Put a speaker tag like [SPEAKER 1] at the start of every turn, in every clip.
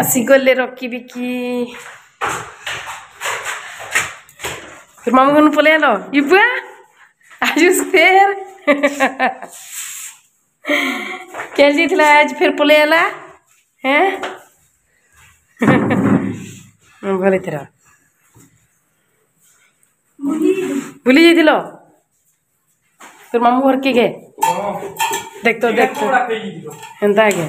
[SPEAKER 1] ଆସିଗଲେ ରଖିବିକି ମାମୁଁ କଣ ପଳେଇ ଆଲ ଇବୁଆ आज फिर आज फिर पल आला भले तेरा भूली जी दिलो तोर मामू घर के गए देख तो देख तो एंता गए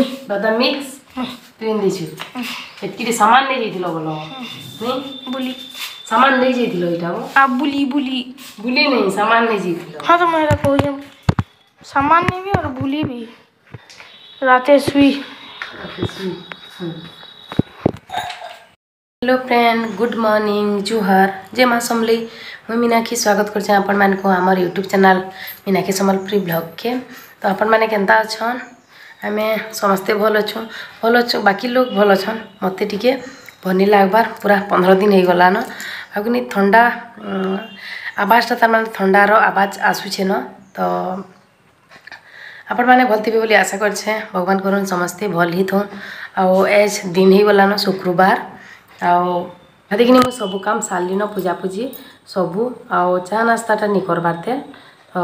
[SPEAKER 1] बादाम तो
[SPEAKER 2] हाँ, हाँ,
[SPEAKER 1] तो हेलो फ्रेंड गुड मॉर्निंग जुहार जय मां समले मैं मीनाक्षी स्वागत कर छन आपन मान को हमर YouTube channel Meenakshi Sambalpuri blog के तो आपन माने केनता छन ଆମେ ସମସ୍ତେ ଭଲ୍ ଅଛୁ ଭଲ୍ ଅଛୁ ବାକି ଲୋକ୍ ଭଲ୍ ଅଛନ୍ ମୋତେ ଟିକେ ଭନି ଲାଗ୍ବାର୍ ପୁରା ପନ୍ଦର ଦିନ ହେଇଗଲାନ ଆଉ କିନି ଥଣ୍ଡା ଆବାଜଟା ତାର୍ମାନେ ଥଣ୍ଡାର ଆବାଜ ଆସୁଛେନ ତ ଆପଣମାନେ ଭଲ୍ ଥିବେ ବୋଲି ଆଶା କରିଛେ ଭଗବାନ କରୁନ୍ ସମସ୍ତେ ଭଲ୍ ହିଁ ଆଉ ଏଜ୍ ଦିନ ହେଇଗଲାନ ଶୁକ୍ରବାର ଆଉ ହେତିକିନି ମୁଇଁ ସବୁ କାମ୍ ସାରିଲିନ ପୂଜାପୂଜି ସବୁ ଆଉ ଚା ନାସ୍ତାଟା ନି କର୍ବାର୍ ତେଲ୍ ତ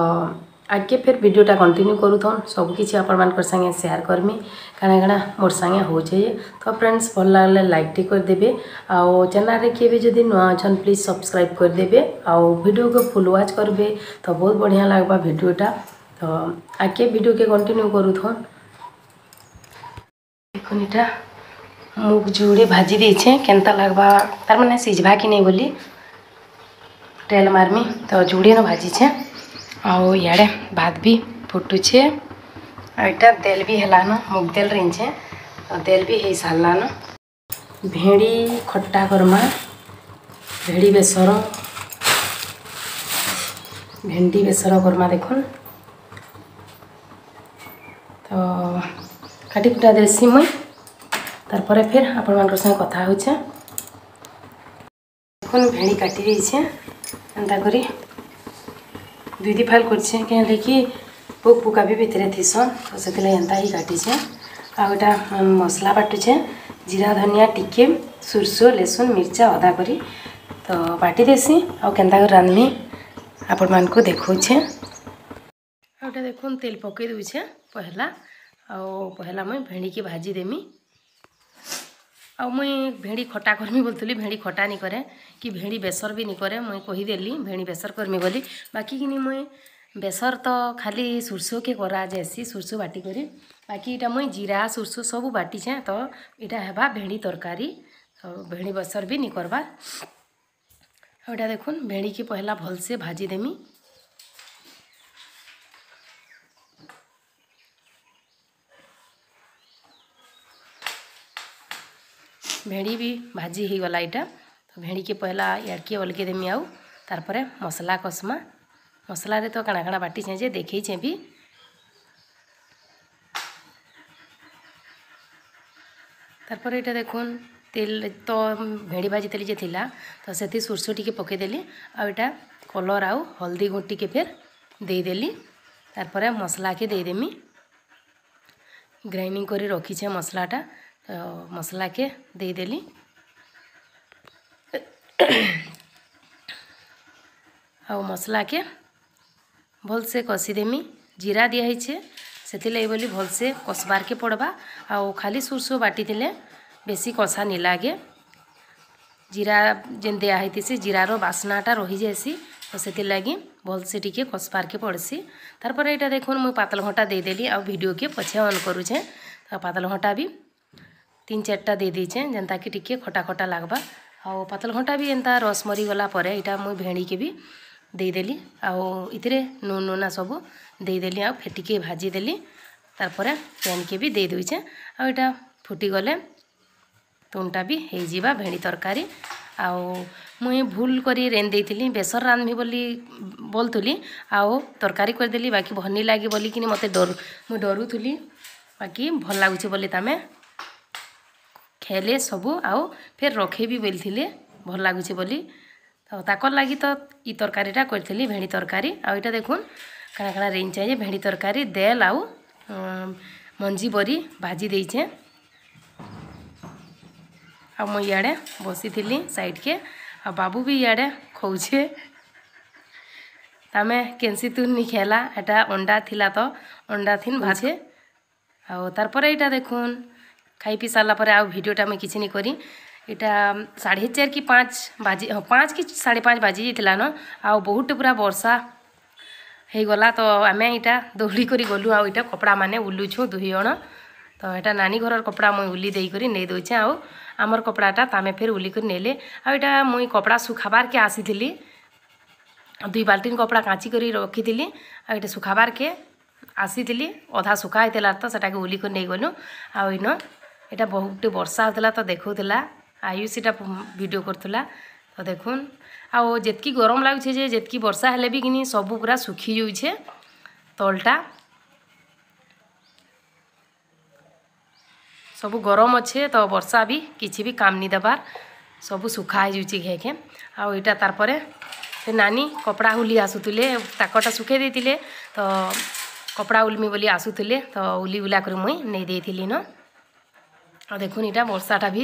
[SPEAKER 1] आगे फिर भिडियोटा कंटिन्यू करूथन सबकि आपे सेयार करमी काण कण मोर सागे हो तो फ्रेंड्स भल लगे लाइक टी करदे आउ चेल किए भी जब नुआ अच्छा प्लीज सब्सक्राइब करदे भिड को फुल व्वाच करेंगे तो बहुत बढ़िया लगवा भिडियोटा तो आगे भिड के कंटिन्यू करूथन देखा मुझ जोड़े भाजी दे के लग्वा तार मैंने सीझा कि नहीं बोली टेल मारमी तो जोड़े न भाजीछे आड़े भात भी फुटू छे आईटा तेल भी हलान मुग तेल रही छे तेल भी हो साललानो, भेड़ी खट्टा करमा भेड़ी बेसर भेडी बेसर करमा देख तो खाटी खुटा देसी मुई तार पर फिर आप कथा हो भेड़ी काटी देखिए दुईटी दी फाल कर कि पोक पुका भी भितर थीसन तो से एंता ही काटीचे आ गोटा मसला बाटुचे जीरा धनिया टिके सोरसो लेसुन मिर्चा अदा कर तो बाटी देसी आंता रांधमी आपण मान देखौछे आटा देखुन तेल पकई दूचे पहला आ पहला मुई भेड़ी की भाजी देमी ଆଉ ମୁଇଁ ଭେଣ୍ଡି ଖଟା କର୍ମି ବୋଲୁଥିଲି ଭେଣ୍ଡି ଖଟା ନି କରେ କି ଭେଣ୍ଡି ବେସର ବି ନି କରେ ମୁଇଁ କହିଦେଲି ଭେଣ୍ଡି ବେସର କର୍ମି ବୋଲି ବାକି କିନି ମୁଇଁ ବେସର ତ ଖାଲି ସୁର୍ଷକେ କରାଯାଏସି ସୁର୍ଷ ବାଟି କରି ବାକି ଇଟା ମୁଇଁ ଜିରା ସୁର୍ଷ ସବୁ ବାଟିଛେଁ ତ ଇଟା ହେବା ଭେଣ୍ଡି ତରକାରୀ ଭେଣ୍ଡି ବେସର ବି ନି କର୍ବା ଆଉ ଇଟା ଦେଖୁନ୍ ଭେଣ୍ଡିକି ପହେଲା ଭଲ୍ସେ ଭାଜି ଦେମି भेड़ी भी भाजी ही गला या तो भेड़ी के पहला इड़के अलगे देमी आउ तार मसला कसमा मसलार तो काणा काणा बाटी छे देखे भी तार देख तेल तो भेड़ी भाजी तेल थिला तो से सोर्स टी पकईदेली आईटा कलर आउ हल्दी गुण टी फेर देदेली तार मसला के देदेमी ग्राइंडिंग कर रखी छे मसलाटा तो मसला के दे देली आ मसला के भल से कसीदेमी जीरा दिहे से बोली भल से कसबार के पड़वा आ खाली सोर्स बाटी बेसी कसा नहीं लगे जीरा जेन दिहे से जीरार बास्नाटा रही जाएसी तो से लगी भल से टी कसबार के पड़सी तार पर देख पातल घंटा देदेली आडियो के पछे अन तो पातल घंटा भी তিন চারটা দিয়ে দিয়েছে যেনতাকি টিকিয়ে খটা খটা লাগবা ଆଉ ପାତଲଘଣ୍ଟା ବି ଏନ୍ତା ରସ୍ ମରିଗଲା ପରେ ଏଇଟା ମୁଇଁ ଭେଣିକି ବି ଦେଇଦେଲି ଆଉ ଇଥିରେ ନୁନ ନୁନା ସବୁ ଦେଇଦେଲି ଆଉ ଫେଟିକି ଭାଜିଦେଲି ତାପରେ ଫେଣିକି ବି ଦେଇଦେଇଛେ ଆଉ ଏଇଟା ଫୁଟିଗଲେ ତୁଣଟା ବି ହେଇଯିବା ଭେଣି ତରକାରୀ ଆଉ ମୁଇଁ ଭୁଲ କରି ରେନ୍ ଦେଇଥିଲି ବେସର ରାନ୍ଧି ବୋଲି ବୋଲୁଥିଲି ଆଉ ତରକାରୀ କରିଦେଲି ବାକି ଭନି ଲାଗି ବୋଲିକିନି ମୋତେ ଡରୁ ମୁଁ ଡରୁଥିଲି ବାକି ଭଲ ଲାଗୁଛି ବୋଲି ତମେ খেলে সবু আও ফের রখেবি বলিলে ভাল লাগুছে বলি তো তাকর লাগি তো ই তরকারিটা করেছিলি ভেঁড়ি তরকারি আও এটা দেখুন কাড়া কাড়া রেঞ্চে যে ভেঁড়ি তরকারি দেল আও মঞ্জি বরি ভাজি দিয়েছে ଆଉ ମୁଁ ଇଆଡ଼େ ବସିଥିଲି ସାଇଡ଼୍କେ ଆଉ ବାବୁ ବି ଇଆଡ଼େ ଖୋଉଛେ ତମେ କେନ୍ସି ତୁନ୍ ନି ଖେଲା ଏଟା ଅଣ୍ଡା ଥିଲା ତ ଅଣ୍ଡା ଥିନ୍ ଭାଜେ ଆଉ ତାର୍ ପରେ ଏଇଟା ଦେଖୁନ୍ খাই পি সারা পরে আউ ভিডিওটা আমি কিছু নি করি এটা সাড়ে চার কি পাঁচ বাজি পাঁচ কি সাড়ে পাঁচ বাজি যাইলা ন আউ বহুত পুরা বর্ষা ହେଇଗଲା ତ ଆମେ ଏଇଟା ଦୌଡ଼ି କରି ଗଲୁ ଆଉ ଏଇଟା କପଡ଼ାମାନେ ଉଲୁଛୁ ଦୁଇ ଜଣ ତ ଏଇଟା ନାନୀ ଘରର କପଡ଼ା ମୁଇଁ ଉଲି ଦେଇକରି ନେଇଦେଉଛେ ଆଉ ଆମର କପଡ଼ାଟା ତମେ ଫେର୍ ଉଲିକରି ନେଲେ ଆଉ ଏଇଟା ମୁଇଁ କପଡ଼ା ଶୁଖାବାର୍କେ ଆସିଥିଲି ଦୁଇ ବାଲ୍ଟିନ୍ କପଡ଼ା କାଞ୍ଚିକରି ରଖିଥିଲି ଆଉ ଏଇଟା ଶୁଖାବାର୍କେ ଆସିଥିଲି ଅଧା ଶୁଖା ହେଇଥିଲା ତ ସେଟାକେ ଉଲିକରି ନେଇଗଲୁ ଆଉ ଇନ এটা বহুতটি ବର୍ଷା ହେଉଥିଲା ତ ଦେଖାଉଥିଲା ଆୟୁଷ ଏଇଟା ଭିଡ଼ିଓ କରୁଥିଲା ତ ଦେଖୁନ୍ ଆଉ ଯେତ୍କି ଗରମ ଲାଗୁଛେ ଯେ ଯେତ୍କି ବର୍ଷା ହେଲେ ବି କିନି ସବୁ ପୁରା ଶୁଖି ଯାଉଛେ ତଳଟା ସବୁ ଗରମ ଅଛେ ତ ବର୍ଷା ବି କିଛି ବି କାମ ନି ଦେବାର୍ ସବୁ ଶୁଖା ହେଇଯାଉଛି ଘେଘେ ଆଉ ଏଇଟା ତାପରେ ସେ ନାନୀ କପଡ଼ା ଉଲି ଆସୁଥିଲେ ତାକଟା ଶୁଖେଇ ଦେଇଥିଲେ ତ କପଡ଼ା ଉଲ୍ମି ବୋଲି ଆସୁଥିଲେ ତ ଉଲି ଉଲା କରି ମୁଇଁ ନେଇ ଦେଇଥିଲି ନ ଆଉ ଦେଖୁନ ଏଇଟା ବର୍ଷାଟା ବି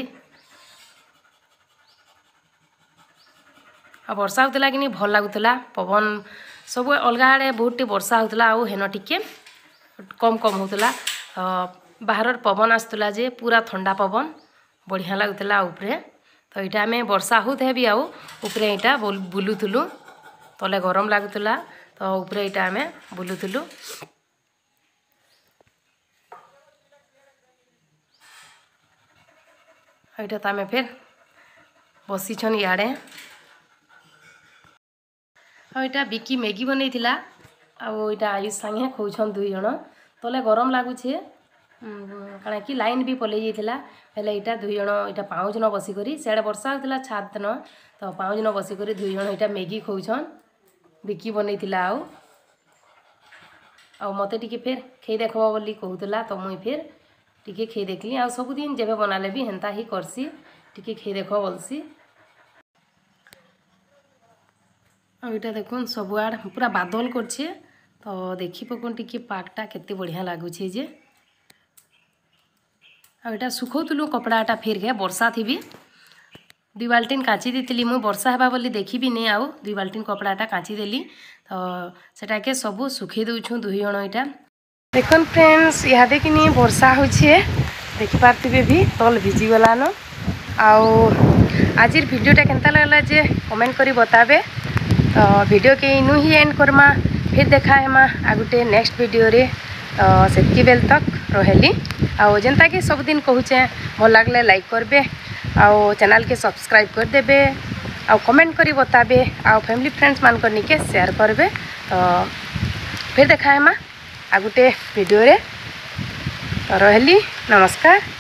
[SPEAKER 1] ଆଉ ବର୍ଷା ହଉଥିଲା କିନି ଭଲ ଲାଗୁଥିଲା ପବନ ସବୁ ଅଲଗା ଆଡ଼େ ବହୁତଟି ବର୍ଷା ହଉଥିଲା ଆଉ ହେନ ଟିକେ କମ୍ କମ୍ ହଉଥିଲା ବାହାରର ପବନ ଆସୁଥିଲା ଯେ ପୁରା ଥଣ୍ଡା ପବନ ବଢ଼ିଆ ଲାଗୁଥିଲା ଉପରେ ତ ଏଇଟା ଆମେ ବର୍ଷା ହଉଥିଲେ ବି ଆଉ ଉପରେ ଏଇଟା ବୁଲୁଥିଲୁ ତଲେ ଗରମ ଲାଗୁଥିଲା ତ ଉପରେ ଏଇଟା ଆମେ ବୁଲୁଥିଲୁ ଏଇଟା ତ ଆମେ ଫେର୍ ବସିଛନ୍ ଇଆଡ଼େ ଆଉ ଏଇଟା ବିକି ମ୍ୟାଗି ବନେଇଥିଲା ଆଉ ଏଇଟା ଆୟୁଷ ସାଙ୍ଗେ ଖୋଉଛନ୍ ଦୁଇ ଜଣ ତଲେ ଗରମ ଲାଗୁଛେ କାଣା କି ଲାଇନ୍ ବି ପଲେଇ ଯାଇଥିଲା ହେଲେ ଏଇଟା ଦୁଇ ଜଣ ଏଇଟା ପାଉଁଜ ନ ବସିକରି ସିଆଡ଼େ ବର୍ଷା ହେଉଥିଲା ଛାତ ଦିନ ତ ପାଉଁଜ ନ ବସିକରି ଦୁଇ ଜଣ ଏଇଟା ମ୍ୟାଗି ଖୋଉଛନ୍ ବିକି ବନେଇଥିଲା ଆଉ ଆଉ ମୋତେ ଟିକେ ଫେର୍ ଖେଇ ଦେଖବ ବୋଲି କହୁଥିଲା ତ ମୁଇଁ ଫେର୍ টিকিয়ে খেয়ে দেখলি আর সবুদিন যেবে বনালে বি হেন্তা হি করছি টিকিয়ে খেয়ে দেখ বলছি আর এটা দেখুন সবুয়াড় পুরা বাদল করছে তো দেখি পকুন টিকিয়ে পাকটা কেতে বঢ়িয়া লাগুছে যে আর এটা শুখোতুলু কপড়াটা ফেরকে বর্ষা থিবি দুই বাল্টিন কাচি দিয়েছিলি মু বর্ষা হওয়া বলে দেখিবি নি আউ দুই বাল্টিন কপড়াটা কাচি দেলি তো সেটাকে সবু শুখাই দেছু দুই জণ এটা দেখুন ফ্রেন্ডস ইহাদে কিনি বর্ষা হচ্ছে দেখিপারে বি তল ভিজিগলান আজির ভিডিওটা কেনতা লাগলা যে কমেন্ট করে বতাবে তো video K Inu he and Karma ফির দেখা হেমা আগুটে নেক্সট ভিডিওরে তো সেতকি বেল তক রহেলি আনতা কি সবুদিন কুচে ভাল লাগলে লাইক করবে আনাল কে সবসক্রাইব করেদেবে কমেন্ট করে বতাবে আ্যামিলি ফ্রেন্ডস মানক নিকে সেয়ার করবে তো ফির দেখা হেমা আগতে ভিডিঅ'ৰে ৰহিলি নমস্কাৰ